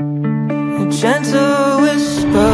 A gentle whisper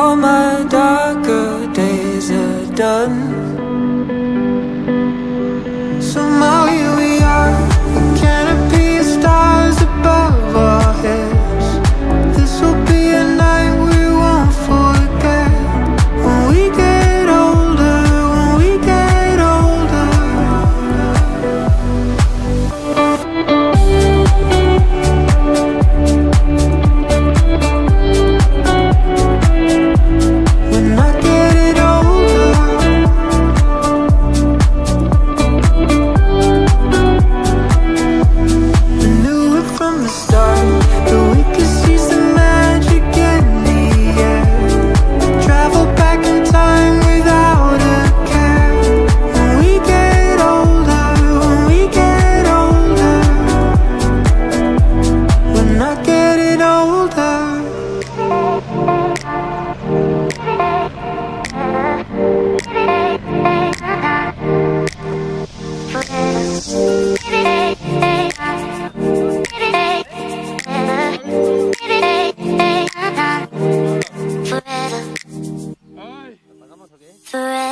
all my darker days are done forever.